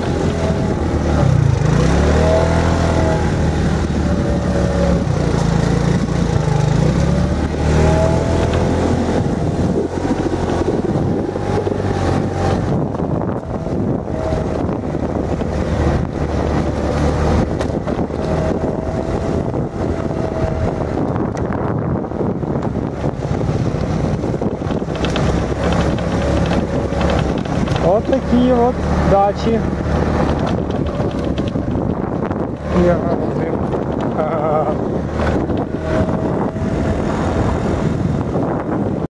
video. От такі от дачі. Я.